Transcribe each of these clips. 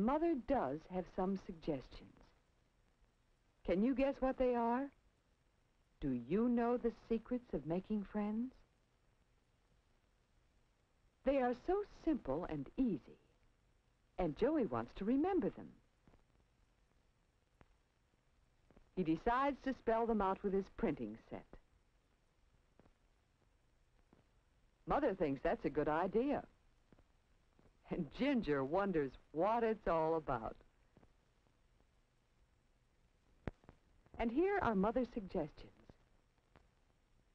Mother does have some suggestions. Can you guess what they are? Do you know the secrets of making friends? They are so simple and easy, and Joey wants to remember them. He decides to spell them out with his printing set. Mother thinks that's a good idea. And Ginger wonders what it's all about. And here are Mother's suggestions.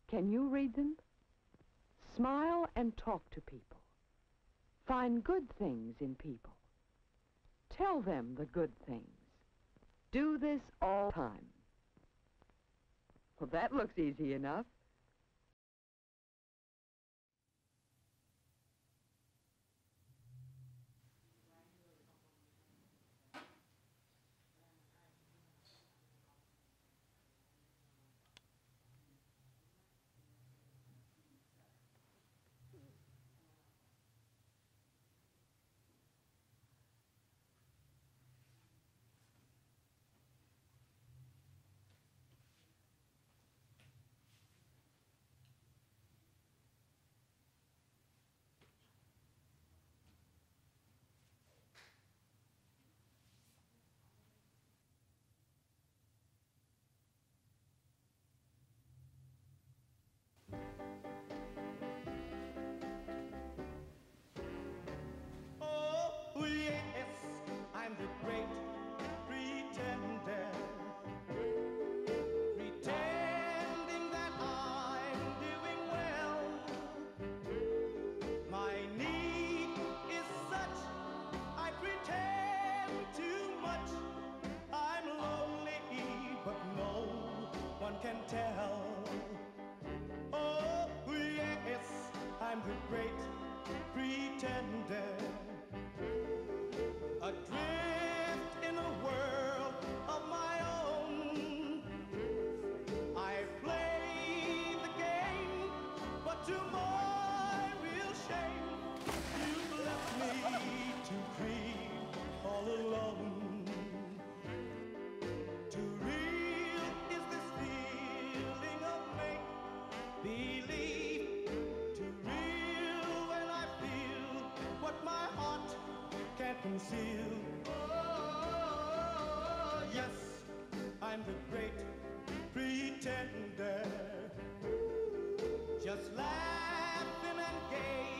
Can you read them? Smile and talk to people. Find good things in people. Tell them the good things. Do this all time. Well, that looks easy enough. Tell. Oh, yes, I'm the great pretender. Conceal. Oh, yes, I'm the great pretender. Just laughing and gay